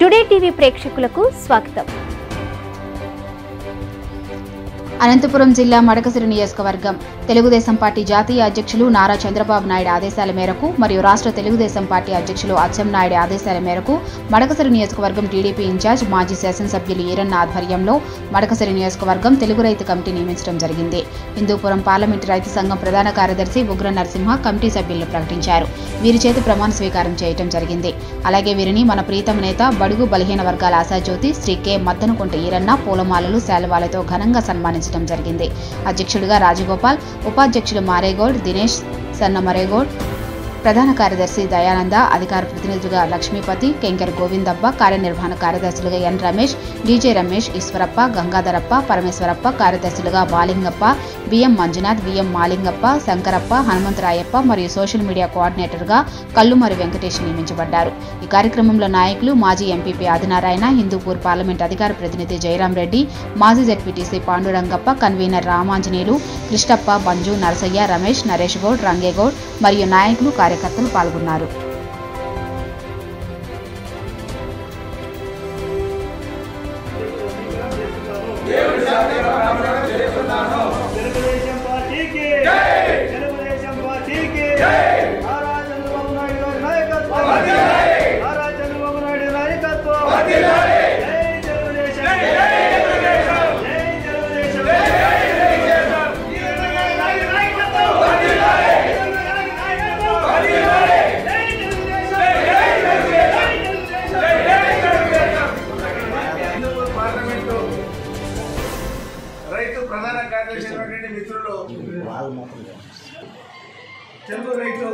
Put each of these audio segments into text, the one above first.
Today TV ప్రేక్షకులకు స్వాగతం. అనంతపురం జిల్లా మడకసిరి నియోజకవర్గం. తెలుగుదేశం పార్టీ జాతీయ అధ్యక్షులు నారా చంద్రబాబు నాయుడు ఆదేశాల మేరకు మరియు రాష్ట్ర తెలుగుదేశం పార్టీ అధ్యక్షులు అచ్చెం నాయుడు ఆదేశాల మేరకు మడకసిరి నియోజకవర్గం టీడీపీ ఇన్ఛార్జ్ మాజీ శాసనసభ్యులు ఈరన్న ఆధ్వర్యంలో మడకసిరి నియోజకవర్గం తెలుగు రైతు కమిటీ నియమించడం జరిగింది. హిందూపురం పార్లమెంటు రైతు సంఘం ప్రధాన కార్యదర్శి ఉగ్ర నరసింహ కమిటీ సభ్యులను ప్రకటించారు. వీరి చేతి ప్రమాణ స్వీకారం చేయటం జరిగింది. అలాగే వీరిని మన ప్రీతమ నేత బడుగు బలహీన వర్గాల ఆశాజ్యోతి శ్రీ కె మద్దనుకుంట ఈరన్న పూలమాలలు శాలువాలతో ఘనంగా సన్మానించారు సన్మానించడం జరిగింది. అధ్యక్షుడిగా రాజగోపాల్ ఉపాధ్యక్షుడు మారేగౌడ్ దినేష్ సన్న మరేగౌడ్ ప్రధాన కార్యదర్శి దయానంద అధికార ప్రతినిధులుగా లక్ష్మీపతి కెంకర్ గోవిందప్ప కార్యనిర్వహణ కార్యదర్శులుగా ఎన్ రమేష్ డీజే రమేష్ ఈశ్వరప్ప గంగాధరప్ప పరమేశ్వరప్ప కార్యదర్శులుగా బాలింగప్ప బిఎం మంజునాథ్ విఎం మాలింగప్ప శంకరప్ప హనుమంతరాయప్ప మరియు సోషల్ మీడియా కోఆర్డినేటర్గా కల్లుమరి వెంకటేష్ నియమించబడ్డారు. ఈ కార్యక్రమంలో నాయకులు మాజీ ఎంపీపీ ఆదినారాయణ హిందూపూర్ పార్లమెంట్ అధికార ప్రతినిధి జయరాం రెడ్డి మాజీ జెడ్పీటీసీ పాండురంగప్ప కన్వీనర్ రామాంజనేయులు కృష్ణప్ప మంజు నరసయ్య రమేష్ నరేష్ గౌడ్ రంగేగౌడ్ మరియు నాయకులు కార్యకర్తలు పాల్గొన్నారు. రైతు ప్రధాన కార్యదర్శి మిత్రులు. తెలుగు రైతు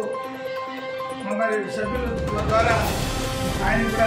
మరి సభ్యుల ద్వారా ఆయన కూడా